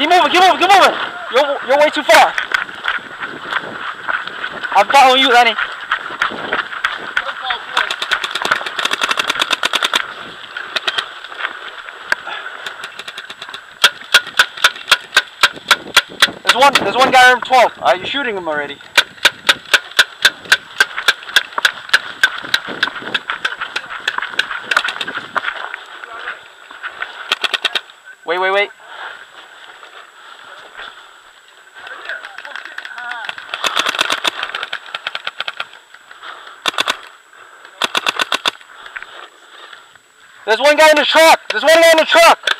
Keep moving, keep moving, keep moving. You're, you're way too far. I'm following you, Lenny. There's one, there's one guy on 12. Are you shooting him already? Wait, wait, wait. There's one guy in the truck. There's one guy in the truck.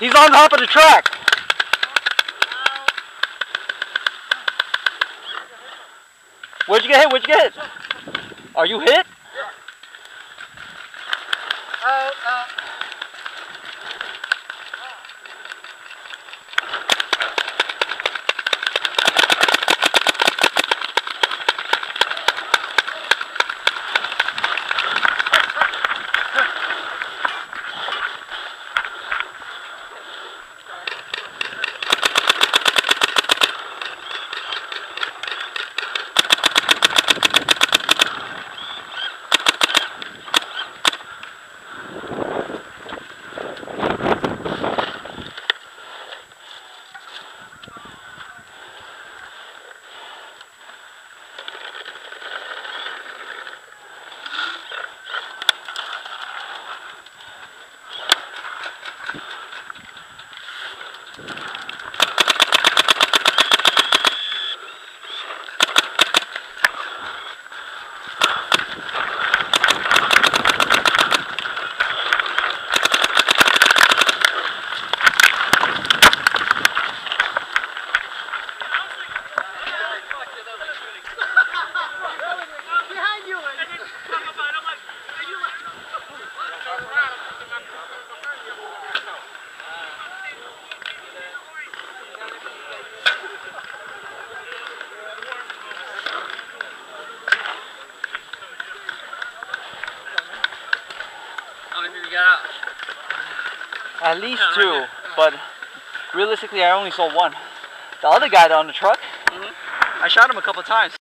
He's on top of the track. Where'd you get hit? Where'd you get hit? Are you hit? Uh, uh. Behind you. Many did you get out? At least right two, there. but realistically, I only saw one. The other guy on the truck, Mhm. I shot him a couple times.